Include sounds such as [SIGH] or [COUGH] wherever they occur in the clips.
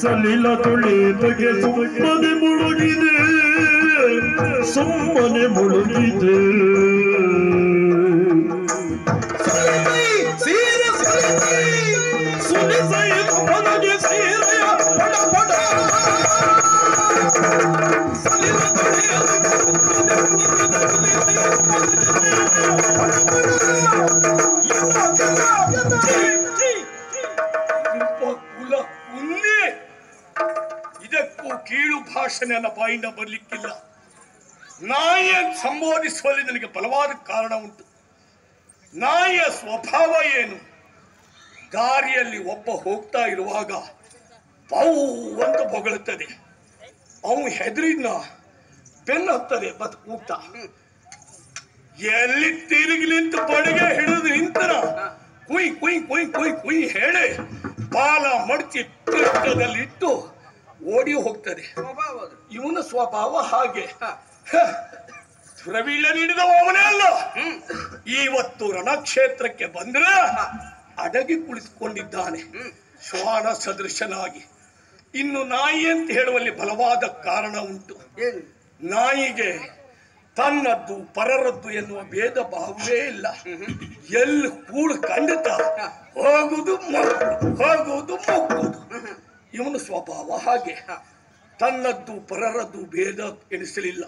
ಸಲಿಲ ತುಳಿತಗೆ ಸುಮ್ಮನೆ ಮುಳುಗಿದೆ ಸುಮ್ಮನೆ ಮುಳುಗಿದೆ ನನ್ನ ಬಾಯಿಂದ ಬರ್ಲಿಕ್ಕಿಲ್ಲ. ನಾಯಿಯ ಸಂಬೋಧಿಸುವಲ್ಲಿ ನನಗೆ ಬಲವಾದ ಕಾರಣ ಉಂಟು. ನಾಯಿಯ ಸ್ವಭಾವ ಏನು? ದಾರಿಯಲ್ಲಿ ಒಬ್ಬ ಹೋಗ್ತಾ ಇರುವಾಗ ಪೌ ಅಂತ ಬೊಗಳುತ್ತದೆ. ಅವನು ಹೆದರಿದ್ನ ಬೆನ್ನು ಹತ್ತದೆ, ಬತ್ ಕೂಗ್ತಾ ಎಲ್ಲಿ ತಿರುಗಿ ನಿಂತು ಬಡಿಗೆ ಹಿಡಿದು ನಿಂತನ? ಕುಯ್ ಕುಯ್ ಕುಯ್ ಕುಯ್ ಕುಯ್ ಹೇಳಿ. ಬಾಲ ಮಡಚಿ ಪೀಠದಲ್ಲಿಟ್ಟು ಓಡಿ ಹೋಗ್ತದೆ. ಇವನ ಸ್ವಭಾವ ಹಾಗೆ. ಹ, ನೀಡಿದ ಅವನೇ ಅಲ್ಲ. ಇವತ್ತು ರಣಕ್ಷೇತ್ರಕ್ಕೆ ಬಂದ್ರ ಅಡಗಿ ಕುಳಿತುಕೊಂಡಿದ್ದಾನೆ. ಶ್ವಾನ ಸದೃಶನಾಗಿ. ಇನ್ನು ನಾಯಿ ಅಂತ ಹೇಳುವಲ್ಲಿ ಬಲವಾದ ಕಾರಣ ಉಂಟು. ನಾಯಿಗೆ ತನ್ನದ್ದು ಪರರದ್ದು ಎನ್ನುವ ಭೇದ ಭಾವವೇ ಇಲ್ಲ. ಎಲ್ಲಿ ಕೂಳು ಖಂಡಿತ ಹೋಗುದು ಮಕ್ಕಳು ಹೋಗುವುದು ಮಕ್ಕಳು. ಇವನು ಸ್ವಭಾವ ಹಾಗೆ. ತನ್ನದ್ದು ಪರರದ್ದು ಭೇದ ಎಣಿಸಲಿಲ್ಲ.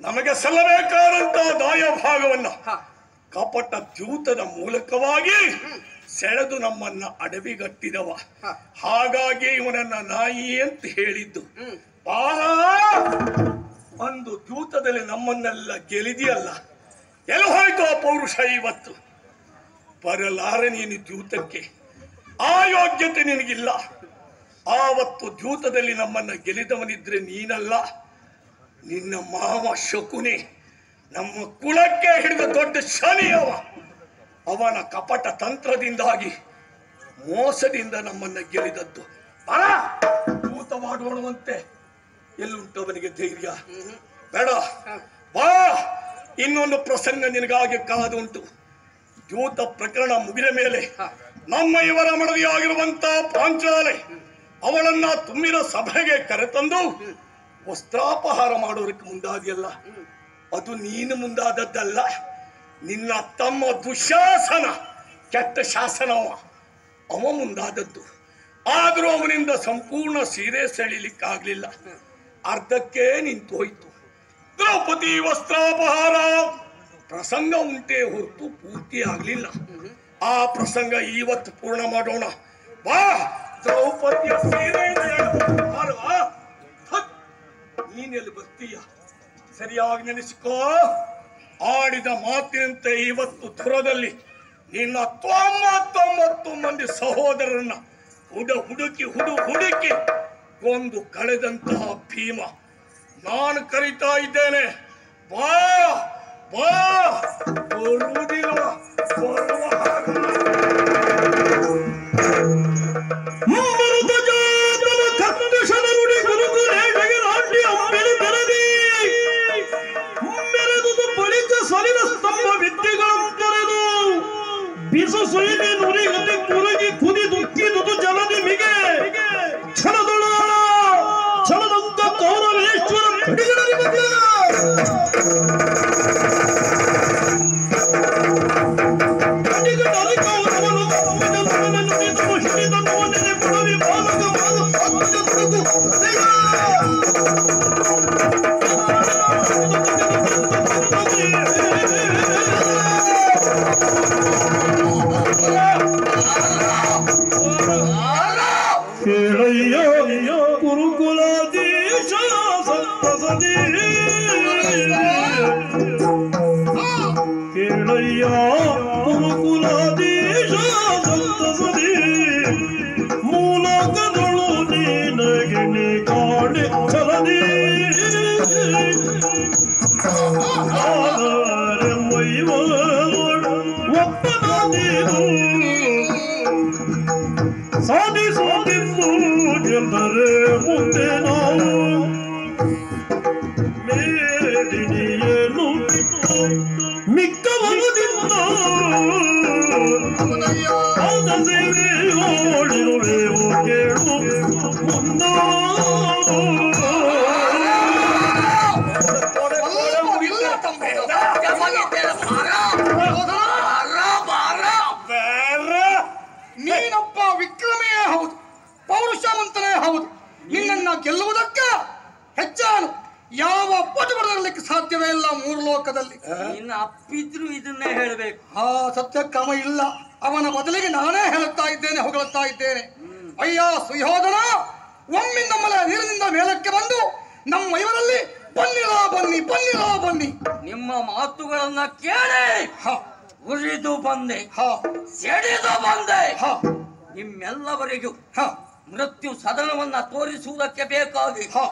ನಮಗೆ ಸಲ್ಲಬೇಕಾದಂತ ದಾಯ ಭಾಗವನ್ನ ಕಪಟ ದ್ಯೂತದ ಮೂಲಕವಾಗಿ ಸೆಳೆದು ನಮ್ಮನ್ನ ಅಡವಿಗಟ್ಟಿದವ. ಹಾಗಾಗಿ ಇವನನ್ನ ನಾಯಿ ಅಂತ ಹೇಳಿದ್ದು. ಆ ಒಂದು ದ್ಯೂತದಲ್ಲಿ ನಮ್ಮನ್ನೆಲ್ಲ ಗೆಲಿದಿಯಲ್ಲ. ಎಲ್ಲ ಹೋಯ್ತು ಆ ಪೌರುಷ ಇವತ್ತು? ಬರಲಾರ ನೀನು ದ್ಯೂತಕ್ಕೆ. ಆ ಯೋಗ್ಯತೆ ನಿನಗಿಲ್ಲ. ಆವತ್ತು ದ್ಯೂತದಲ್ಲಿ ನಮ್ಮನ್ನ ಗೆಲಿದವನಿದ್ರೆ ನೀನಲ್ಲ. ನಿನ್ನ ಮಾವ ಶಕುನಿ ನಮ್ಮ ಕುಲಕ್ಕೆ ಹಿಡಿದ ದೊಡ್ಡ ಶನಿಯವ. ಅವನ ಕಪಟ ತಂತ್ರದಿಂದಾಗಿ ಮೋಸದಿಂದ ನಮ್ಮನ್ನ ಗೆಲಿದದ್ದು ಬರ ಭೂತವಾಡೋಣವಂತೆ ಎಲ್ಲುಂಟು ಅವನಿಗೆ ಧೈರ್ಯ. ಬೇಡ. ಬಾ! ಇನ್ನೊಂದು ಪ್ರಸಂಗ ನಿನಗಾಗಿ ಕಾದುಂಟು ದ್ಯೂತ ಪ್ರಕರಣ ಮುಗಿದ ಮೇಲೆ ನಮ್ಮ ಇವರ ಮಡದಿಯಾಗಿರುವಂತಹ ಪಾಂಚಾಲೆ ಅವಳನ್ನ ತುಂಬಿನ ಸಭೆಗೆ ಕರೆತಂದು ವಸ್ತ್ರಾಪಹಾರ ಮಾಡೋದಕ್ಕೆ ಮುಂದಾದಿಯಲ್ಲ. ಅದು ನೀನು ಮುಂದಾದದ್ದಲ್ಲ. ನಿನ್ನ ತಮ್ಮ ದುಶಾಸನ, ಕೆಟ್ಟ ಶಾಸನವ. ಅವ ಮುಂದಾದದ್ದು. ಆದರೂ ಅವನಿಂದ ಸಂಪೂರ್ಣ ಸೀರೆ ಸೆಳಿಲಿಕ್ಕಾಗ್ಲಿಲ್ಲ. ಅರ್ಧಕ್ಕೆ ನಿಂತು ಹೋಯ್ತು. ದ್ರೌಪದಿ ವಸ್ತ್ರಾಪಹಾರ ಪ್ರಸಂಗ ಉಂಟೇ ಹೊರತು ಪೂರ್ತಿ ಆಗ್ಲಿಲ್ಲ ಆ ಪ್ರಸಂಗ ಇವತ್ತು ಪೂರ್ಣ ಮಾಡೋಣ. ಬಾ! ದ್ರೌಪದಿಯ ಸೀರೆ ನೀನೆಲ್ಲಿ ಬರ್ತೀಯ? ಸರಿಯಾಗಿ ನೆನೆಸಿಕೋ. ಆಡಿದ ಮಾತಿನಂತೆ ಇವತ್ತು ಧುರದಲ್ಲಿ ನಿನ್ನ ತೊಂಬತ್ತೊಂಬತ್ತು ಮಂದಿ ಸಹೋದರರನ್ನ ಹುಡ ಹುಡುಕಿ ಹುಡು ಹುಡುಕಿ ಒಂದು ಕಳೆದಂತಹ ಭೀಮ. ನಾನು ಕರಿತಾ ಇದ್ದೇನೆ. ಬಾ ಬಾ. ಬರುವುದಿಲ್ಲ, ಬರುವ Sadi sadi mucendere mutena Mediniyenu mikkavadinna Adazenge oliru levo keru ಸತ್ಯಕ್ರಮ ಇಲ್ಲ. ಅವನ ಬದಲಿಗೆ ನಾನೇ ಹೇಳುತ್ತಾ ಇದ್ದೇನೆ ಹೊಗಳುತ್ತಾ ಇದ್ದೇನೆ. ಅಯ್ಯ ಸುಯೋಧನ ಒಮ್ಮೆ ನಮ್ಮಲ ನೀರಿನಿಂದ ಮೇಲಕ್ಕೆ ಬಂದು ನಮ್ಮ ಇವರಲ್ಲಿ ಬನ್ನಿರಾ ಬನ್ನಿ ಬನ್ನಿರಾ ಬನ್ನಿ. ನಿಮ್ಮ ಮಾತುಗಳನ್ನ ಕೇಳಿ ಉರಿದು ಬಂದೆ. ಹ. ಸೆಳೆದು ಬಂದೆ. ನಿಮ್ಮೆಲ್ಲವರಿಗೂ ಹ. ಮೃತ್ಯು ಸದನವನ್ನ ತೋರಿಸುವುದಕ್ಕೆ ಬೇಕಾಗಿ ಹ.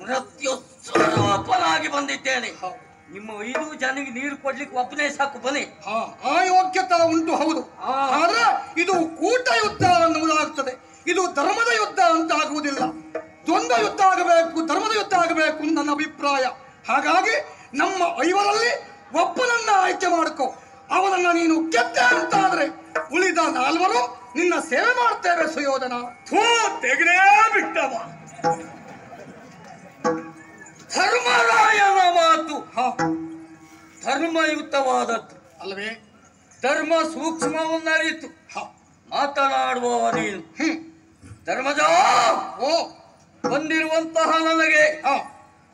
ಮೃತ್ಯು ಸ್ವರೂಪನಾಗಿ ಬಂದಿದ್ದೇನೆ. ಹ. ನಿಮ್ಮ ಐದು ಜನರಿಗೆ ನೀರು ಕೊಡ್ಲಿಕ್ಕೆ ಒಬ್ಬನೇ ಸಾಕು ಬನ್ನಿ. ಹಾ, ಆ ಯೋಗ್ಯತೆ ಉಂಟು ಹೌದು. ಆದ್ರೆ ಇದು ಕೂಟ ಯುದ್ಧ ಅನ್ನುವುದಾಗ್ತದೆ ಇದು ಧರ್ಮದ ಯುದ್ಧ ಅಂತ ಆಗುವುದಿಲ್ಲ. ದ್ವಂದ್ವ ಯುದ್ಧ ಆಗಬೇಕು ಧರ್ಮದ ಯುದ್ಧ ಆಗಬೇಕು ನನ್ನ ಅಭಿಪ್ರಾಯ. ಹಾಗಾಗಿ ನಮ್ಮ ಐವರಲ್ಲಿ ಒಬ್ಬನನ್ನ ಆಯ್ಕೆ ಮಾಡ್ಕೋ. ಅವನನ್ನ ನೀನು ಗೆದ್ದೆ ಅಂತ ಆದ್ರೆ ಉಳಿದ ನಾಲ್ವರು ನಿನ್ನ ಸೇವೆ ಮಾಡ್ತೇವೆ ಸುಯೋಧನ. ಥೂ ತೆಗೆದೇ ಬಿಟ್ಟವ. ಧರ್ಮರಾಯನ ಮಾತು. ಧರ್ಮಯುಕ್ತವಾದದ್ದು ಅಲ್ವೇ ಧರ್ಮ ಸೂಕ್ಷ್ಮವನ್ನರಿತು ಹಾ. ಮಾತನಾಡುವವ ನೀನು ಧರ್ಮಜ ಓ ಬಂದಿರುವಂತಹ ನನಗೆ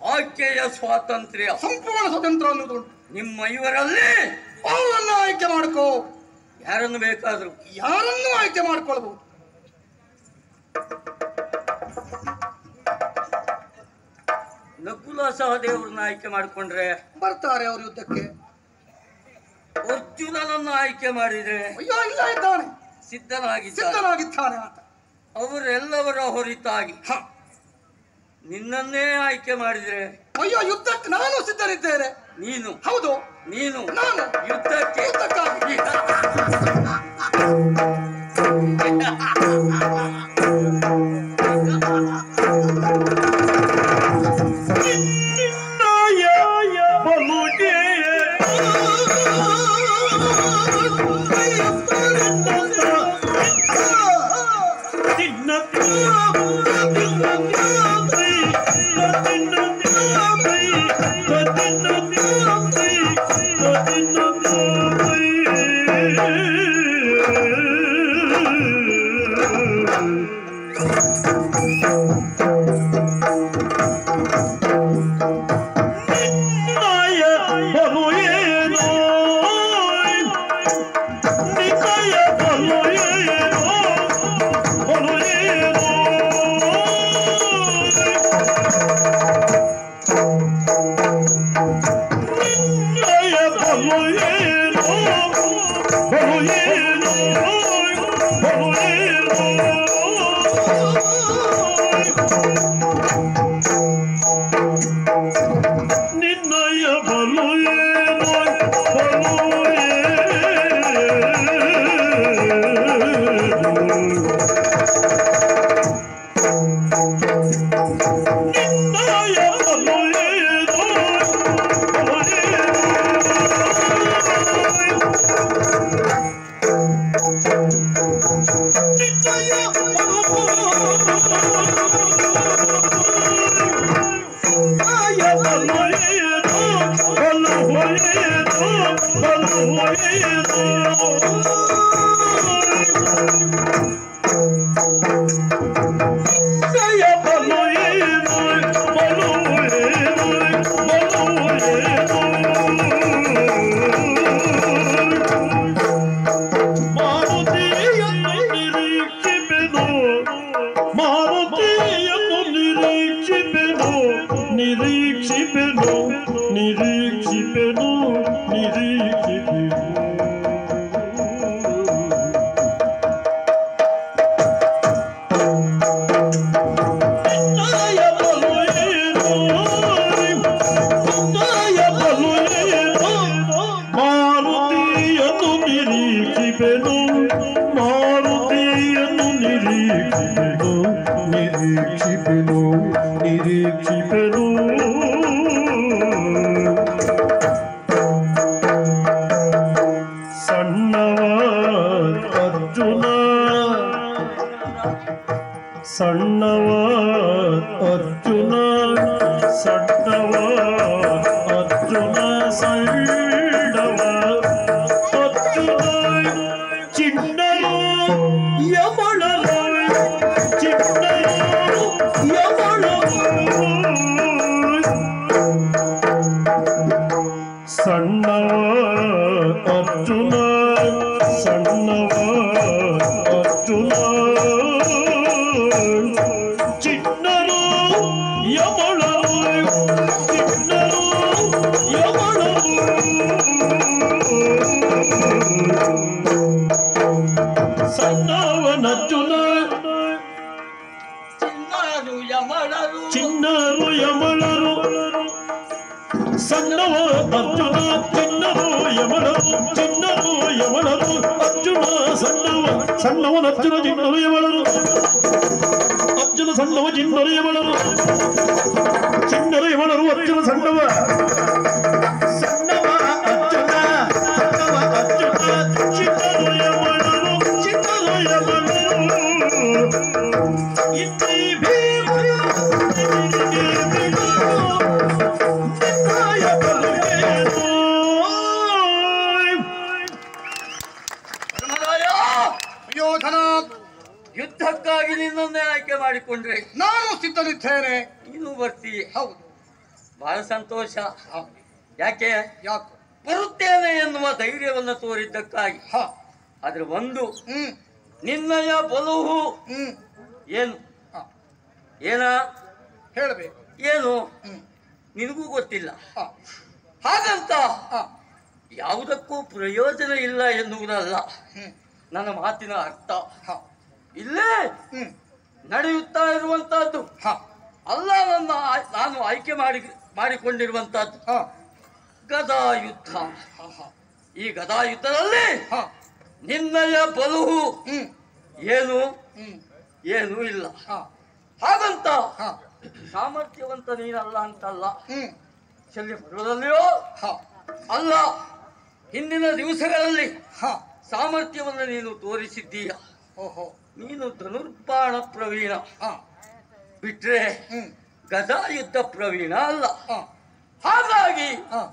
ಆಯ್ಕೆಯ ಸ್ವಾತಂತ್ರ್ಯ. ಸಂಪೂರ್ಣ ಸ್ವತಂತ್ರ ಅನ್ನೋದು ನಿಮ್ಮ ಇವರಲ್ಲಿ ಅವನನ್ನು ಆಯ್ಕೆ ಮಾಡ್ಕೋ. ಯಾರನ್ನು ಬೇಕಾದರೂ? ಯಾರನ್ನು ಆಯ್ಕೆ ಮಾಡ್ಕೊಳ್ಬಹುದು? ನಕುಲ ಸಹದೇವ್ರನ್ನ ಆಯ್ಕೆ ಮಾಡಿಕೊಂಡ್ರೆ ಬರ್ತಾರೆ ಅವ್ರ ಯುದ್ಧಕ್ಕೆ. ಅರ್ಜುನನನ್ನು ಆಯ್ಕೆ ಮಾಡಿದ್ರೆ ಅಯ್ಯೋ ಇಲ್ಲ ಇದ್ದಾನೆ. ಸಿದ್ಧನಾಗಿ ಸಿದ್ಧನಾಗಿದ್ದಾನೆ ಆತ. ಅವರೆಲ್ಲವರ ಹೊರತಾಗಿ. ನಿನ್ನನ್ನೇ ಆಯ್ಕೆ ಮಾಡಿದ್ರೆ ಅಯ್ಯೋ ಯುದ್ಧಕ್ಕೆ ನಾನು ಸಿದ್ಧನಿದ್ದೇನೆ ನೀನು. ಹೌದು. ನೀನು. ನಾನು. ಯುದ್ಧಕ್ಕೆ. ಯುದ್ಧಕ್ಕಾಗಿ. [LAUGHS] ನಿನ್ನಯ ಸಣ್ಣವ ಅರ್ಜುನ ಸಣ್ಣವ ಸಣ್ಣವನ ಅರ್ಜುನ ಚಿನ್ನರು ಎವಳರು ಅರ್ಜುನ ಸಣ್ಣವ ಚಿನ್ನರು ಎವಳರು ಚಿನ್ನರು ಎವಳರು ಅರ್ಜುನ ಸಣ್ಣವ. ಸಿದ್ಧನಿದ್ದೇನೆ ನೀನು ಬರ್ತೀವಿ ಹೌದು. ಬಹಳ ಸಂತೋಷ. ಯಾಕೆ? ಯಾಕೆ? ಬರುತ್ತೇನೆ ಎನ್ನುವ ಧೈರ್ಯವನ್ನು ತೋರಿದ್ದಕ್ಕಾಗಿ. ಹ. ಆದ್ರೆ ಒಂದು. ಹ್ಮ್. ನಿನ್ನಯ ಬಲವು. ಹ್ಮ್. ಏನು? ಹ. ಏನ? ಹೇಳಬೇಕು. ಏನು? ಹ್ಮ್. ನಿನಗೂ ಗೊತ್ತಿಲ್ಲ. ಹ. ಹಾಗಂತ ಹ. ಯಾವುದಕ್ಕೂ ಪ್ರಯೋಜನ ಇಲ್ಲ ಎನ್ನುವುದಲ್ಲ. ಹ್ಮ್. ನನ್ನ ಮಾತಿನ ಅರ್ಥ. ಹ. ಇಲ್ಲೇ ಹ್ಮ್. ನಡೆಯುತ್ತಾ ಇರುವಂತಹದ್ದು. ಹ. ಅಲ್ಲ ನನ್ನ ಆಯ್- ನಾನು ಆಯ್ಕೆ ಮಾಡಿ ಮಾಡಿಕೊಂಡಿರುವಂತಹದ್ದು. ಗದಾಯುದ್ಧ. ಈ ಗದಾಯುದ್ಧದಲ್ಲಿ ಹ. ನಿನ್ನಯ ಬಲುಹು ಏನು? ಏನು ಇಲ್ಲ. ಹಾಗಂತ ಸಾಮರ್ಥ್ಯವಂತ ನೀನಲ್ಲ ಅಂತಲ್ಲ. ಚಲ್ಲಿ ಬರುವುದಲ್ಲಿಯೋ ಅಲ್ಲ ಹಿಂದಿನ ದಿವಸಗಳಲ್ಲಿ ಹ. ಸಾಮರ್ಥ್ಯವನ್ನು ನೀನು ತೋರಿಸಿದ್ದೀಯ. ಓಹೋ. ನೀನು ಧನುರ್ಬಾಣ ಪ್ರವೀಣ. ಬಿಟ್ರೆ ಗದಾ ಯುದ್ಧ ಪ್ರವೀಣ ಅಲ್ಲ. ಹ. ಹಾಗಾಗಿ ನಿನ್ನಯ್ಯ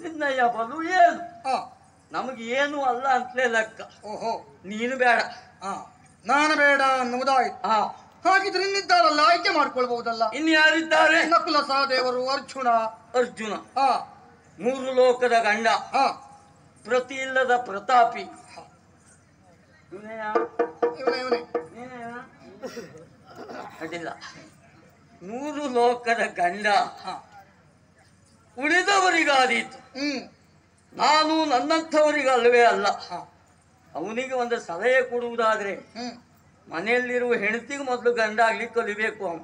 ನಿನ್ನಯ ಬಲು ಏನು? ಹ. ನಮಗೆ ಏನು ಅಲ್ಲ ಅಂತಲೇ ಲೆಕ್ಕ. ಓಹೋ. ನೀನು ಬೇಡ. ಹ. ನಾನು ಬೇಡ ಅನ್ನುವುದಾಯ್ತು. ಹಾ. ಹಾಗಿದ್ರೆ ಇನ್ನಿದ್ದಾರಲ್ಲ ಆಯ್ಕೆ ಮಾಡ್ಕೊಳ್ಬಹುದಲ್ಲ. ಇನ್ಯಾರಿದ್ದಾರೆ ನಕುಲ ಸಹದೇವರು ಅರ್ಜುನ. ಅರ್ಜುನ. ಹ. ಮೂರು ಲೋಕದ ಗಂಡ. ಹ. ಪ್ರತಿ ಇಲ್ಲದ ಪ್ರತಾಪಿ. ಇವನೇ ಇವನೇ ಇವನೇ ಇವನೇ. ನೀನೆಯ? ಅಡ್ಡಿಲ್ಲ ಮೂರು ಲೋಕದ ಗಂಡ ಉಳಿದವರಿಗಾದೀತು. ನಾನು ನನ್ನಂಥವರಿಗಲ್ವೇ ಅಲ್ಲ. ಅವನಿಗೆ ಒಂದು ಸಲಹೆ ಕೊಡುವುದಾದ್ರೆ ಮನೆಯಲ್ಲಿರುವ ಹೆಂಡತಿಗೆ ಮೊದಲು ಗಂಡ ಆಗ್ಲಿಕ್ಕೆ ಕಲಿಬೇಕು ಅವ.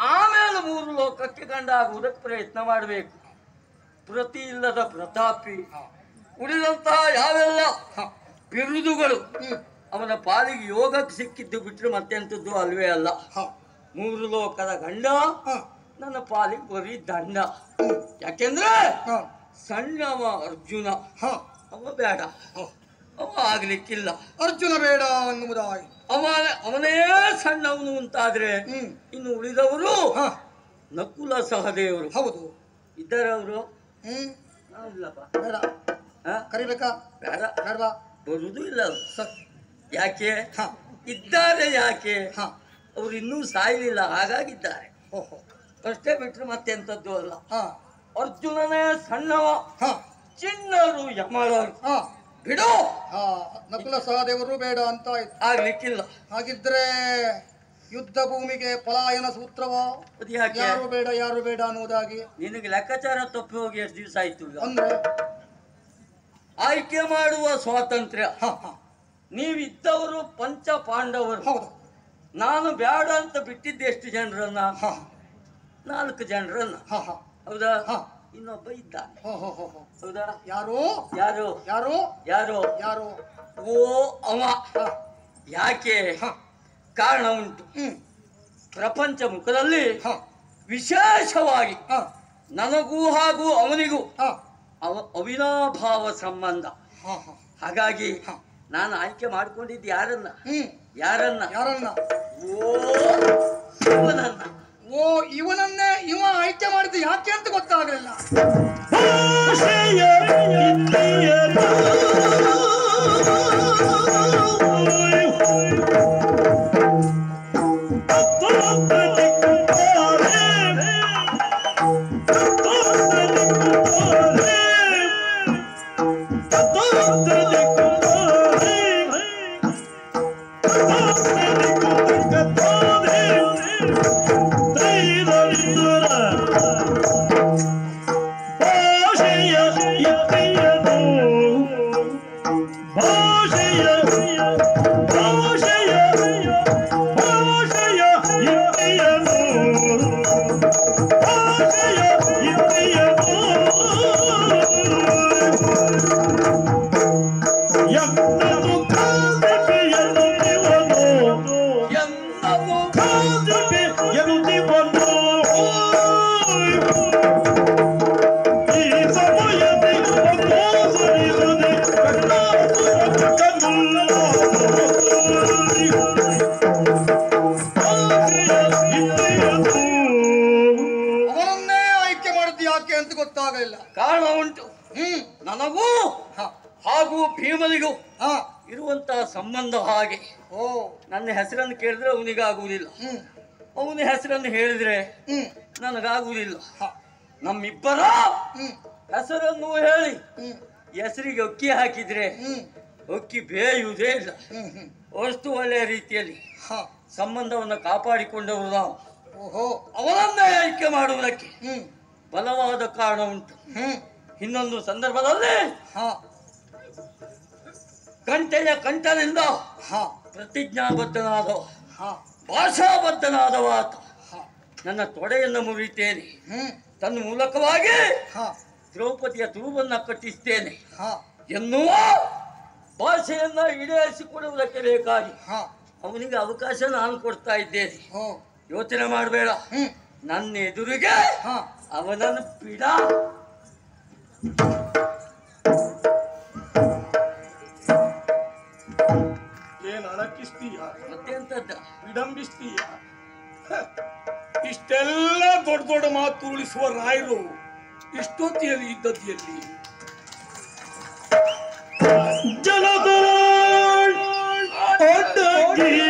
ಆಮೇಲೆ ಮೂರು ಲೋಕಕ್ಕೆ ಗಂಡ ಆಗುವುದಕ್ಕೆ ಪ್ರಯತ್ನ ಮಾಡಬೇಕು. ಪ್ರತಿ ಇಲ್ಲದ ಪ್ರತಾಪಿ ಉಳಿದಂತಹ ಯಾವೆಲ್ಲ? ಬಿರುದುಗಳು. ಅವನ ಪಾಲಿಗೆ ಯೋಗಕ್ಕೆ ಸಿಕ್ಕಿದ್ದು ಬಿಟ್ಟರೆ ಮತ್ತೆಂಥದ್ದು ಅಲ್ವೇ ಅಲ್ಲ. ಹ. ಮೂರು ಲೋಕದ ಗಂಡ ಹ. ನನ್ನ ಪಾಲಿಗೆ ಬರೀ ದಂಡ. ಯಾಕೆಂದ್ರೆ ಸಣ್ಣವ ಅರ್ಜುನ. ಹ. ಅವ ಬೇಡ. ಅವ ಆಗ್ಲಿಕ್ಕಿಲ್ಲ. ಅರ್ಜುನ ಬೇಡ ಅನ್ನುವುದಾಗಿ. ಅವ ಅವನೇ ಸಣ್ಣವನು ಅಂತಾದ್ರೆ ಇನ್ನು ಉಳಿದವರು ನಕುಲ ಸಹದೇವರು. ಹೌದು. ಇದ್ದಾರೆ ಅವರು ಹ್ಮ್. ಇಲ್ಲಪ್ಪ ಬೇಡ. ಹ? ಕರಿಬೇಕಾ? ಬೇಡ. ಬೇಡವಾ? ಬರುದು ಇಲ್ಲ. ಅವ್ರು. ಯಾಕೆ? ಹ. ಇದ್ದಾರೆ ಯಾಕೆ? ಹ. ಅವ್ರು ಇನ್ನೂ ಸಾಯಲಿಲ್ಲ ಹಾಗಾಗಿದ್ದಾರೆ. ಓಹೋ ಅಷ್ಟೇ ಮತ್ತೆ ಮತ್ತೆಂಥದ್ದು ಅಲ್ಲ. ಹ. ಅರ್ಜುನನೇ ಸಣ್ಣವ ಹ. ಚಿನ್ನರು ಯಮರರು. ಹ. ಬಿಡು! ಹ. ನಕುಲ ಸಹದೇವರು ಬೇಡ ಅಂತ ಆಗ್ಲಿಕ್ಕಿಲ್ಲ. ಹಾಗಿದ್ರೆ ಯುದ್ಧ ಭೂಮಿಗೆ ಪಲಾಯನ ಸೂತ್ರವ? ಯಾರು ಬೇಡ ಯಾರು ಬೇಡ ಅನ್ನುವುದಾಗಿ ನಿನಗೆ ಲೆಕ್ಕಾಚಾರ ತಪ್ಪಿ ಹೋಗಿ ಎಷ್ಟು ದಿವಸ ಆಯ್ತು ಅಂದ್ರೆ? ಆಯ್ಕೆ ಮಾಡುವ ಸ್ವಾತಂತ್ರ್ಯ. ಹ ಹ. ನೀವಿದ್ದವರು ಪಂಚ ಪಾಂಡವರು. ಹೌದು. ನಾನು ಬೇಡ ಅಂತ ಬಿಟ್ಟಿದ್ದೆ ಎಷ್ಟು ಜನರನ್ನ? ನಾಲ್ಕು ಜನರನ್ನ. ಹೌದಾ. ಇನ್ನೊಬ್ಬ ಇದ್ದ ಹೌದಾ? ಯಾರು? ಯಾರು? ಯಾರು? ಯಾರು? ಯಾರು? ಓ ಅವ. ಯಾಕೆ? ಕಾರಣ ಉಂಟು. ಪ್ರಪಂಚ ಮುಖದಲ್ಲಿ ಹ. ವಿಶೇಷವಾಗಿ ಹ. ನನಗೂ ಹಾಗೂ ಅವನಿಗೂ ಅವ ಅವಿನಾಭಾವ ಸಂಬಂಧ. ಹಾಗಾಗಿ ಹ. ನಾನು ಆಯ್ಕೆ ಮಾಡ್ಕೊಂಡಿದ್ದು ಯಾರನ್ನ? ಹ್ಮ್. ಯಾರನ್ನ? ಯಾರನ್ನ? ಓ ಓ ಇವನನ್ನೇ ಇವ ಆಯ್ಕೆ ಮಾಡಿದ್ದು ಯಾಕೆ ಅಂತ ಗೊತ್ತಾಗಲಿಲ್ಲ. ಸಂಬಂಧ ಹಾಗೆ. ಓ ನನ್ನ ಹೆಸರನ್ನು ಕೇಳಿದ್ರೆ ಅವನಿಗಾಗುವುದಿಲ್ಲ. ಅವನ ಹೆಸರನ್ನು ಹೇಳಿದ್ರೆ ನನಗಾಗುವುದಿಲ್ಲ. ಹ. ನಮ್ಮಿಬ್ಬರ ಹೆಸರನ್ನು ಹೇಳಿ. ಹೆಸರಿಗೆ ಅಕ್ಕಿ ಹಾಕಿದ್ರೆ ಅಕ್ಕಿ ಬೇಯುವುದೇ ಇಲ್ಲ. ಅಷ್ಟು ಒಳ್ಳೆಯ ರೀತಿಯಲ್ಲಿ ಹ. ಸಂಬಂಧವನ್ನು ಕಾಪಾಡಿಕೊಂಡವರು ನಾವು. ಓಹೋ. ಅವನನ್ನೇ ಆಯ್ಕೆ ಮಾಡುವುದಕ್ಕೆ ಬಲವಾದ ಕಾರಣ ಉಂಟು ಇನ್ನೊಂದು ಸಂದರ್ಭದಲ್ಲಿ ಹ. ಕಂಠೆಯ ಕಂಠನಿಂದ ಪ್ರತಿಜ್ಞಾಬದ್ಧನಾದ ಭಾಷಾಬದ್ಧನಾದವಾತ. ನನ್ನ ತೊಡೆಯನ್ನು ಮುರಿತೇನೆ. ತನ್ನ ಮೂಲಕವಾಗಿ ಹ. ದ್ರೌಪದಿಯ ತುರುಬನ್ನ ಕಟ್ಟಿಸ್ತೇನೆ. ಹ. ಎನ್ನುವ ಭಾಷೆಯನ್ನ ಈಡೇರಿಸಿಕೊಡುವುದಕ್ಕೆ ಬೇಕಾಗಿ ಹ. ಅವನಿಗೆ ಅವಕಾಶ ನಾನು ಕೊಡ್ತಾ ಇದ್ದೇನೆ. ಯೋಚನೆ ಮಾಡಬೇಡ. ನನ್ನ ಎದುರಿಗೆ ಹ. ಅವನನ್ನು ಬಿಡ. ಏನ್ ಅತ್ಯಂತ ವಿಡಂಬಿಸ್ತೀಯ. ಇಷ್ಟೆಲ್ಲ ದೊಡ್ಡ ದೊಡ್ಡ ಮಾತು ಉಳಿಸುವ ರಾಯರು ಇಷ್ಟೊತ್ತಿಯಲ್ಲಿ ಇದ್ದದ್ದು ಎಲ್ಲಿ ಜಲದ ಅಡ್ಡಗಿ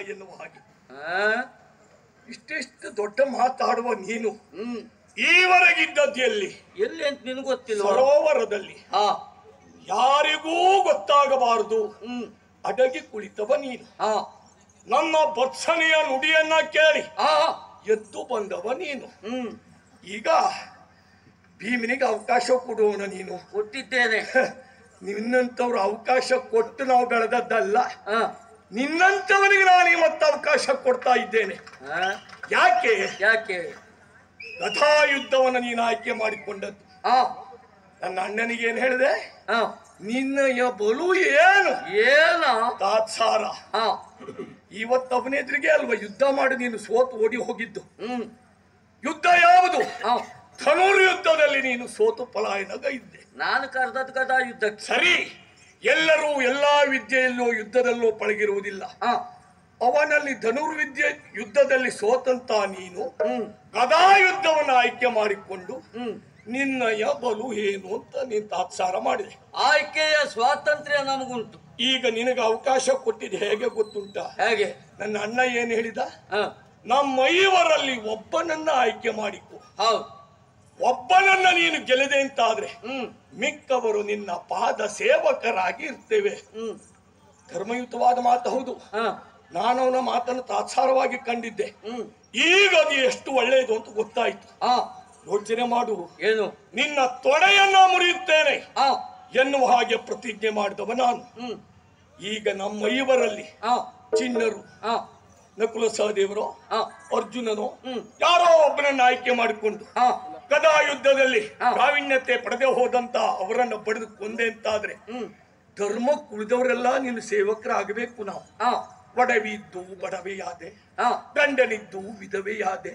ಎನ್ನುವ ಹಾಗೆ. ಇಷ್ಟಿಷ್ಟು ದೊಡ್ಡ ಮಾತಾಡುವ ನೀನು ಹ್ಮ್. ಈವರೆಗಿದ್ದದ್ದು ಎಲ್ಲಿ ಎಲ್ಲಿ ಅಂತ ನಿನ್ ಗೊತ್ತಿಲ್ಲ ಸರೋವರದಲ್ಲಿ. ಹಾ. ಯಾರಿಗೂ ಗೊತ್ತಾಗಬಾರದು. ಹ್ಮ್. ಅಡಗಿ ಕುಳಿತವ ನೀನು. ಹಾ. ನನ್ನ ಬತ್ಸನೆಯ ನುಡಿಯನ್ನ ಕೇಳಿ ಹಾ. ಎದ್ದು ಬಂದವ ನೀನು. ಹ್ಮ್. ಈಗ ಭೀಮನಿಗೆ ಅವಕಾಶ ಕೊಡುವವನ ನೀನು. ಕೊಟ್ಟಿದ್ದೇನೆ. [LAUGHS] ನಿನ್ನಂತವ್ರು ಅವಕಾಶ ಕೊಟ್ಟು ನಾವು ಬೆಳೆದದ್ದಲ್ಲ. ಹಾ. ನಿನ್ನಂತವನಿಗೆ ನಾನು ಇವತ್ತು ಅವಕಾಶ ಕೊಡ್ತಾ ಇದ್ದೇನೆ? ಯಾಕೆ? ಯಾಕೆ? ಗಥಾಯುದ್ಧವನ್ನು ನೀನು ಆಯ್ಕೆ ಮಾಡಿಕೊಂಡದ್ದು. ನನ್ನ ಅಣ್ಣನಿಗೆ ಏನ್ ಹೇಳಿದೆ? ನಿನ್ನ ಬಲು ಏನು? ಏನ? ತಾತ್ಸಾರ. ಇವತ್ತು ಅವನೆದ್ರಿಗೆ ಅಲ್ವಾ ಯುದ್ಧ ಮಾಡಿ ನೀನು ಸೋತು ಓಡಿ ಹೋಗಿದ್ದು? ಯುದ್ಧ ಯಾವುದು? ಧನುರ್ ಯುದ್ಧದಲ್ಲಿ ನೀನು ಸೋತು ಪಲಾಯನಗೈದ್ದೆ ನಾನು ಕರ್ದದ್ ಕದಾ ಯುದ್ಧಕ್ಕೆ. ಸರಿ. ಎಲ್ಲರೂ ಎಲ್ಲಾ ವಿದ್ಯೆಯಲ್ಲೂ ಯುದ್ಧದಲ್ಲೂ ಪಳಗಿರುವುದಿಲ್ಲ. ಅವನಲ್ಲಿ ಧನುರ್ವಿದ್ಯೆ ಯುದ್ಧದಲ್ಲಿ ಸೋತಂತ ನೀನು ಗದಾ ಯುದ್ಧವನ್ನು ಆಯ್ಕೆ ಮಾಡಿಕೊಂಡು ನಿನ್ನ ನಿನ್ನಯ ಬಲು ಏನು ಅಂತ ನೀನು ತಾತ್ಸಾರ ಮಾಡಿದೆ ಆಯ್ಕೆಯ ಸ್ವಾತಂತ್ರ್ಯ ನಮಗುಂಟು. ಈಗ ನಿನಗೆ ಅವಕಾಶ ಕೊಟ್ಟಿದ್ದು ಹೇಗೆ ಗೊತ್ತುಂಟ? ಹೇಗೆ? ನನ್ನ ಅಣ್ಣ ಏನು ಹೇಳಿದ? ನಮ್ಮ ಐವರಲ್ಲಿ ಒಬ್ಬನನ್ನ ಆಯ್ಕೆ ಮಾಡಿಕೊ. ಹೌದು. ಒಬ್ಬನನ್ನ ನೀನು ಗೆಲ್ಲದೆ ಅಂತ ಆದ್ರೆ ಮಿಕ್ಕವರು ನಿನ್ನ ಪಾದ ಸೇವಕರಾಗಿ ಇರ್ತೇವೆ. ಹ್ಮ್. ಧರ್ಮಯುತವಾದ ಮಾತು ಹೌದು. ನಾನು ಅವನ ಮಾತನ್ನು ತಾತ್ಸಾರವಾಗಿ ಕಂಡಿದ್ದೆ. ಈಗ ಅದು ಎಷ್ಟು ಒಳ್ಳೆಯದು ಅಂತ ಗೊತ್ತಾಯ್ತು. ಯೋಚನೆ ಮಾಡು. ಏನು? ನಿನ್ನ ತೊಡೆಯನ್ನ ಮುರಿಯುತ್ತೇನೆ ಎನ್ನುವ ಹಾಗೆ ಪ್ರತಿಜ್ಞೆ ಮಾಡಿದವ ನಾನು. ಈಗ ನಮ್ಮ ಐವರಲ್ಲಿ ಚಿನ್ನರು ನಕುಲ ಸಹದೇವರು ಅರ್ಜುನನು ಯಾರೋ ಒಬ್ಬನನ್ನ ಆಯ್ಕೆ ಮಾಡಿಕೊಂಡು ಗದಾ ಯುದ್ಧದಲ್ಲಿ. ಪ್ರಾವೀಣ್ಯತೆ ಪಡೆದೇ ಹೋದಂತ ಅವರನ್ನು ಪಡೆದು ಕೊಂದೆ ಅಂತಾದ್ರೆ ಧರ್ಮ ಕುಳಿದವರೆಲ್ಲ ನೀನು ಸೇವಕರಾಗಬೇಕು ನಾವು. ಒಡವಿ ಇದ್ದು ಬಡವೆಯಾದೆ ಗಂಡನಿದ್ದು ವಿಧವೆಯಾದೆ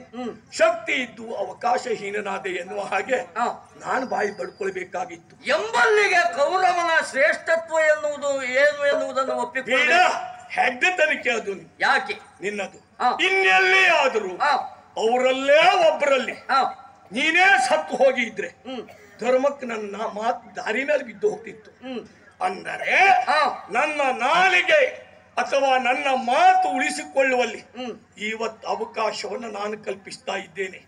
ಶಕ್ತಿ ಇದ್ದು ಅವಕಾಶಹೀನನಾದೆ ಎನ್ನುವ ಹಾಗೆ ನಾನು ಬಾಯಿ ಪಡ್ಕೊಳ್ಬೇಕಾಗಿತ್ತು. ಎಂಬಲ್ಲಿಗೆ ಕೌರವನ ಶ್ರೇಷ್ಠತ್ವ ಎನ್ನುವುದು ಏನು ಎನ್ನುವುದನ್ನು ಒಪ್ಪಿಕೊಂಡು? ಹೆಗ್ಗೆ ಹೆಗ್ಡೆ ತನಿಖೆ ಅದು ಯಾಕೆ? ನಿನ್ನದು. ಇನ್ನೆಲ್ಲಿ ಆದರೂ ಅವರಲ್ಲೇ ಒಬ್ಬರಲ್ಲಿ ನೀನೇ ಸತ್ತು ಹೋಗಿ ಇದ್ರೆ ಧರ್ಮಕ್ಕೆ ನನ್ನ ಮಾತು ದಾರಿ ಮೇಲೆ ಬಿದ್ದು ಹೋಗ್ತಿತ್ತು. ಅಂದರೆ ನನ್ನ ನಾಲಿಗೆ ಅಥವಾ ನನ್ನ ಮಾತು ಉಳಿಸಿಕೊಳ್ಳುವಲ್ಲಿ ಇವತ್ ಇವತ್ತು ಅವಕಾಶವನ್ನು ನಾನು ಕಲ್ಪಿಸ್ತಾ ಇದ್ದೇನೆ.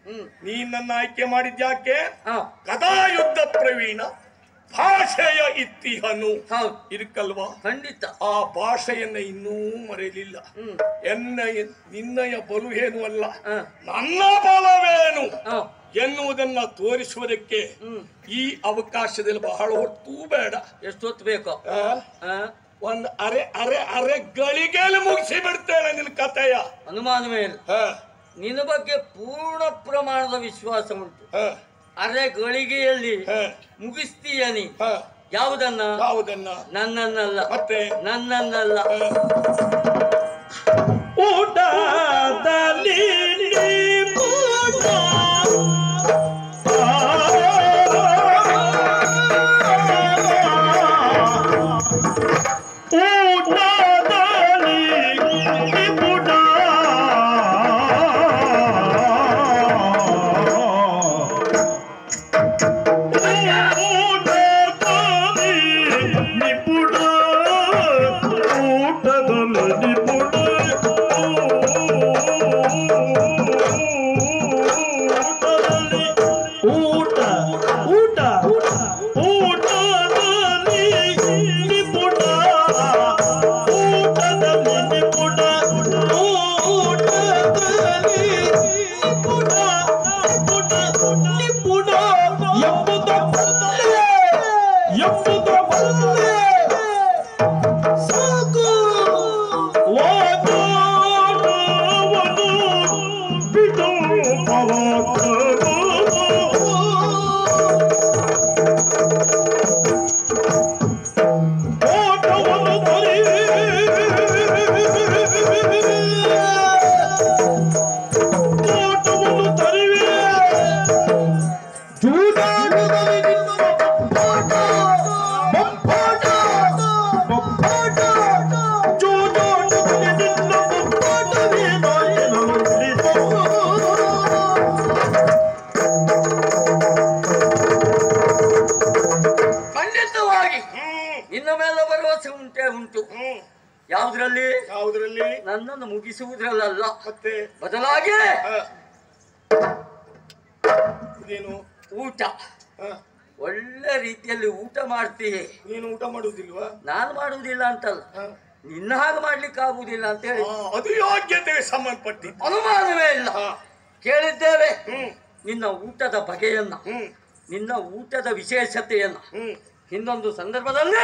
ನೀನ್ ನೀ ನನ್ನ ಆಯ್ಕೆ ಮಾಡಿದ್ಯಾಕೆ? ಕದಾ ಯುದ್ಧ ಪ್ರವೀಣ ಭಾಷೆಯ ಇತ್ತಿಹನು. ಇದಕ್ಕಲ್ವಾ ಖಂಡಿತ. ಆ ಭಾಷೆಯನ್ನ ಇನ್ನೂ ಮರೆಯಲಿಲ್ಲ. ಎನ್ನ ನಿನ್ನಯ ಬಲು ಏನು ಅಲ್ಲ. ನನ್ನ ಬಲವೇನು? ಎನ್ನುವುದನ್ನ ತೋರಿಸುವುದಕ್ಕೆ ಈ ಅವಕಾಶದಲ್ಲಿ ಬಹಳ ಹೊತ್ತು ಬೇಡ. ಎಷ್ಟೊತ್ತು ಬೇಕು? ಒಂದ್ ಅರೆ ಅರೆ ಅರೆ ಗಳಿಗೆಯಲ್ಲಿ ಮುಗಿಸಿ ಬಿಡ್ತೇನೆ ನಿನ್ ಕಥೆಯ. ಅನುಮಾನವೇ ಮೇಲೆ. ಹ, ನಿನ್ನ ಬಗ್ಗೆ ಪೂರ್ಣ ಪ್ರಮಾಣದ ವಿಶ್ವಾಸ ಉಂಟು. ಅರೆ ಗಳಿಗೆಯಲ್ಲಿ ಮುಗಿಸ್ತೀಯ ನೀ? ಯಾವುದನ್ನ? ಯಾವುದನ್ನ? ನನ್ನನ್ನಲ್ಲ. ಮತ್ತೆ? ನನ್ನನ್ನಲ್ಲ. ಊಟದಲ್ಲಿ ನಾನು ಮಾಡುವುದಿಲ್ಲ ಅಂತಲ್ಲ. ನಿನ್ನ ಹಾಗೆ ಮಾಡ್ಲಿಕ್ಕೆ ಆಗುವುದಿಲ್ಲ ಅಂತ ಹೇಳಿ. ಅದು ಯೋಗ್ಯತೆಗೆ ಸಂಬಂಧಪಟ್ಟಿ ಅನುಮಾನವೇ ಇಲ್ಲ. ಕೇಳಿದ್ದೇವೆ. ನಿನ್ನ ಊಟದ ಬಗೆಯನ್ನ ನಿನ್ನ ಊಟದ ವಿಶೇಷತೆಯನ್ನ. ಇನ್ನೊಂದು ಹಿಂದೊಂದು ಸಂದರ್ಭದಲ್ಲಿ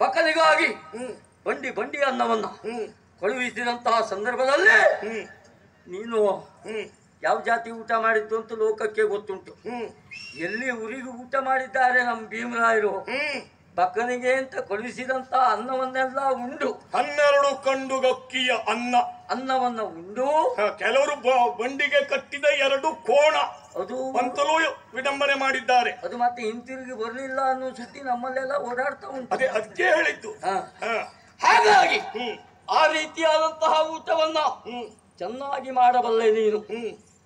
ಮಕ್ಕಳಿಗಾಗಿ ಬಂಡಿ ಬಂಡಿ ಅನ್ನವನ್ನ ಕಳುಹಿಸಿದಂತಹ ಸಂದರ್ಭದಲ್ಲಿ ನೀನು ಯಾವ ಜಾತಿ ಊಟ ಮಾಡಿದ್ದು ಅಂತ ಲೋಕಕ್ಕೆ ಗೊತ್ತುಂಟು. ಎಲ್ಲಿ ಊರಿಗೆ ಊಟ ಮಾಡಿದ್ದಾರೆ ನಮ್ಮ ಭೀಮರಾಯರು? ಬಕ್ಕನಿಗೆ ಅಂತ ಕಳುಹಿಸಿದಂತ ಅನ್ನವನ್ನೆಲ್ಲ ಉಂಡು. ಹನ್ನೆರಡು ಕಂಡು ಗಕ್ಕಿಯ ಅನ್ನ. ಅನ್ನವನ್ನ ಉಂಡು. ಕೆಲವರು ಬಂಡಿಗೆ ಕಟ್ಟಿದ ಎರಡು ಕೋಣ. ಅದು ಅಂತಲೂ ವಿಡಂಬನೆ ಮಾಡಿದ್ದಾರೆ. ಅದು ಮತ್ತೆ ಹಿಂತಿರುಗಿ ಬರಲಿಲ್ಲ ಅನ್ನೋ ಸುದ್ದಿ ನಮ್ಮಲ್ಲೆಲ್ಲ ಓಡಾಡ್ತಾ ಉಂಟು. ಅದೇ ಅದಕ್ಕೆ ಹೇಳಿದ್ದು. ಹಾಗಾಗಿ ಆ ರೀತಿಯಾದಂತಹ ಊಟವನ್ನ ಚೆನ್ನಾಗಿ ಮಾಡಬಲ್ಲೆ ನೀನು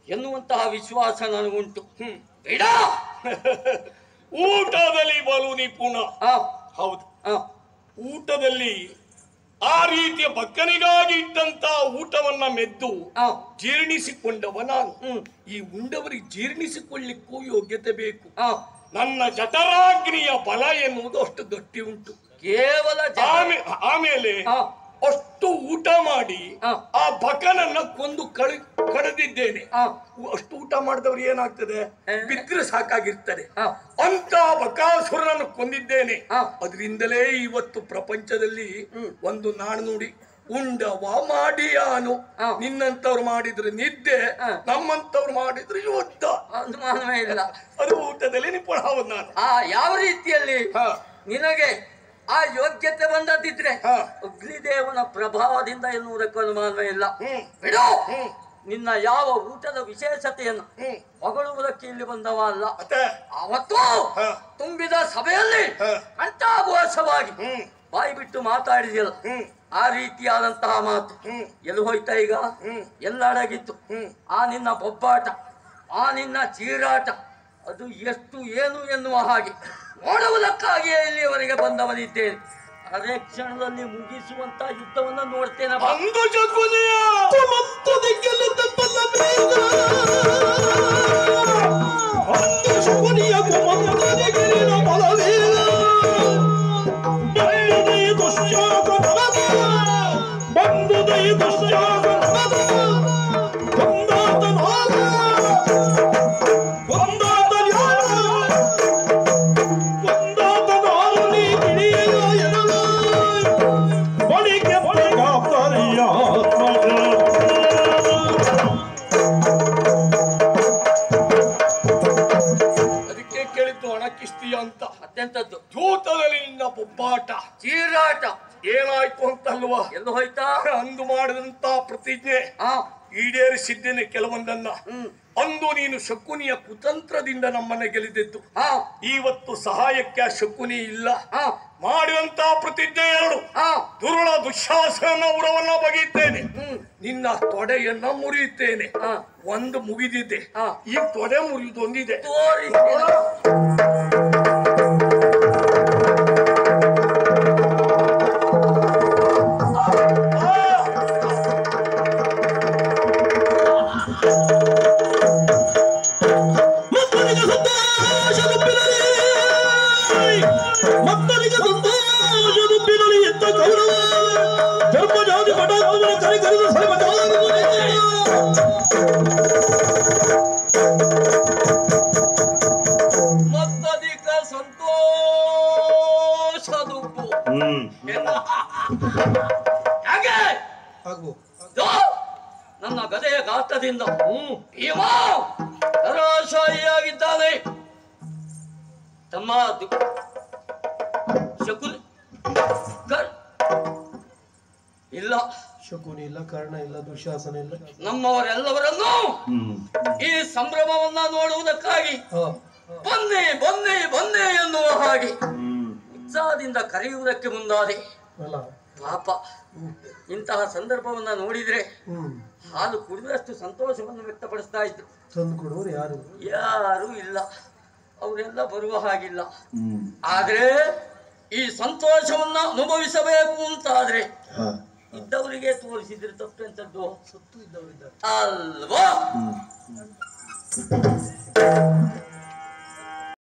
ಎನ್ನುವಂತಹ ವಿಶ್ವಾಸ ನನಗುಂಟು. ಹ್ಮ್. ಬೇಡ. [LAUGHS] ಊಟದಲ್ಲಿ ಬಲು ನಿಪುಣ ಹೌದು. ಊಟದಲ್ಲಿ ಆ ರೀತಿಯ ಬಕ್ಕನಿಗಾಗಿ ಇಟ್ಟಂತ ಊಟವನ್ನ ಮೆದ್ದು ಜೀರ್ಣಿಸಿಕೊಂಡವ ನಾನು. ಈ ಉಂಡವರಿಗೆ ಜೀರ್ಣಿಸಿಕೊಳ್ಳಿಕ್ಕೂ ಯೋಗ್ಯತೆ ಬೇಕು. ನನ್ನ ಜಠರಾಗ್ನಿಯ ಬಲ ಎನ್ನುವುದು ಅಷ್ಟು ಗಟ್ಟಿ ಉಂಟು. ಕೇವಲ ಆಮೇಲೆ ಅಷ್ಟು ಊಟ ಮಾಡಿ ಆ. ಆ ಬಕನನ್ನ ಕೊಂದು ಕಳಿ ಕಳೆದಿದ್ದೇನೆ ಅಷ್ಟು ಊಟ ಮಾಡಿದವ್ರು ಏನಾಗ್ತದೆ? ಬಿದ್ರೆ ಸಾಕಾಗಿರ್ತದೆ. ಅಂತ ಬಕಾಸುರನನ್ನು ಕೊಂದಿದ್ದೇನೆ. ಅದರಿಂದಲೇ ಇವತ್ತು ಪ್ರಪಂಚದಲ್ಲಿ ಒಂದು ಒಂದು ನೋಡಿ ಉಂಡವ ಮಾಡಿಯಾನು. ನಿನ್ನಂತವ್ರು ಮಾಡಿದ್ರೆ ನಿದ್ದೆ. ನಮ್ಮಂತವ್ರು ಮಾಡಿದ್ರೆ ಯುದ್ಧ ಇಲ್ಲ. ಅದು ಊಟದಲ್ಲಿ ನಿಪುಣ ಹೌದು ನಾನು. ಆ ಯಾವ ರೀತಿಯಲ್ಲಿ ಹ, ನಿನಗೆ ಆ ಯೋಗ್ಯತೆ ಬಂದದಿದ್ರೆ. ಅಗ್ನಿದೇವನ ಪ್ರಭಾವದಿಂದ ಎನ್ನುವುದಕ್ಕೂ ಅನುಮಾನವೇ ಇಲ್ಲ. ಬಿಡು. ನಿನ್ನ ಯಾವ ಊಟದ ವಿಶೇಷತೆಯನ್ನು ಹೊಗಳುವುದಕ್ಕೆ ಇಲ್ಲಿ ಬಂದವ ಅಲ್ಲ. ಅವತ್ತು ತುಂಬಿದ ಸಭೆಯಲ್ಲಿ. ಕಂಠಾಘೋಷವಾಗಿ ಬಾಯಿ ಬಿಟ್ಟು ಮಾತಾಡಿದಿಲ್ಲ ಹ್ಮ್. ಆ ರೀತಿಯಾದಂತಹ ಮಾತು. ಹ್ಮ್. ಎಲ್ಲಿ ಹೋಯ್ತಾ ಈಗ? ಎಲ್ಲಡಗಿತ್ತು. ಎಲ್ಲ ಅಡಗಿತ್ತು ಆ ನಿನ್ನ ಬೊಬ್ಬಾಟ ಆ ನಿನ್ನ ಚೀರಾಟ ಅದು ಎಷ್ಟು ಏನು ಎನ್ನುವ ಹಾಗೆ ನೋಡುವುದಕ್ಕಾಗಿಯೇ ಇಲ್ಲಿಯವರೆಗೆ ಬಂದವನಿದ್ದೇನೆ. ಅದೇ ಕ್ಷಣದಲ್ಲಿ ಮುಗಿಸುವಂತ ಯುದ್ಧವನ್ನ ನೋಡ್ತೇನೆ ಬಾ. ಅಂದು ಜಗುಲಿಯ ಬೊಬ್ಬಾಟ ಚೀರಾಟ ಏನಾಯ್ತು ಅಂತಲ್ವಾ? ಎಲ್ಲಿ ಹೋಯ್ತಾ? ಅಂದು ಮಾಡಿದಂತ ಪ್ರತಿಜ್ಞೆ ಆ. ಈಡೇರಿಸಿದ್ದೇನೆ ಕೆಲವೊಂದನ್ನ. ಅಂದು ನೀನು ಶಕುನಿಯ ಕುತಂತ್ರದಿಂದ ನಮ್ಮನ್ನ ಗೆಲ್ಲಿದ್ದು ಆ. ಇವತ್ತು ಸಹಾಯಕ್ಕೆ ಆ ಶಕುನಿ ಇಲ್ಲ. ಆ. ಮಾಡಿದಂತ ಪ್ರತಿಜ್ಞೆ ಎರಡು. ದುರುಳ ದುಶಾಸನ ಉರವನ್ನ ಬಗೆಯುತ್ತೇನೆ. ನಿನ್ನ ತೊಡೆಯನ್ನ ಮುರಿಯುತ್ತೇನೆ. ಆ. ಒಂದು ಮುಗಿದಿದೆ. ಈ ತೊಡೆ ಮುರಿಯುವುದೊಂದಿದೆ ಸಂತೋಷದುಪ್ಪು ಹಾಗೆ? ದೋ, ನನ್ನ ಗದೆಯ ಗಾತ್ರದಿಂದ ಭೀಮ ಧರಾಶಾಹಿಯಾಗಿದ್ದಾನೆ ತಮ್ಮ ಶಕುನ್ ಕರ್- ಇಲ್ಲ. ಶಕುನಿ ಇಲ್ಲ ಕರ್ಣ ಇಲ್ಲ ದುಶಾಸನ ಇಲ್ಲ. ನಮ್ಮವರೆಲ್ಲವರನ್ನು ಈ ಸಂಭ್ರಮವನ್ನ ನೋಡುವುದಕ್ಕಾಗಿ ಬನ್ನಿ ಬನ್ನಿ ಬನ್ನಿ ಎನ್ನುವ ಹಾಗೆ ಉತ್ಸಾಹದಿಂದ ಕರೆಯುವುದಕ್ಕೆ ಮುಂದಾದೆ. ಪಾಪ ಇಂತಹ ಸಂದರ್ಭವನ್ನ ನೋಡಿದ್ರೆ ಹಾಲು ಕುಡಿದಷ್ಟು ಸಂತೋಷವನ್ನು ವ್ಯಕ್ತಪಡಿಸ್ತಾ ಇದ್ರು. ತಂದು ಯಾರು ಯಾರು? ಯಾರೂ ಇಲ್ಲ. ಅವರೆಲ್ಲ ಬರುವ ಹಾಗಿಲ್ಲ. ಆದ್ರೆ ಈ ಸಂತೋಷವನ್ನ ಅನುಭವಿಸಬೇಕು ಅಂತಾದ್ರೆ ಇದ್ದವರಿಗೆ ತೋರಿಸಿದ್ರೆ ತಪ್ಪೆಂತದ್ದು ಸತ್ತು ಇದ್ದವರಿದ್ದಾರೆ. ಅಲ್ವಾ?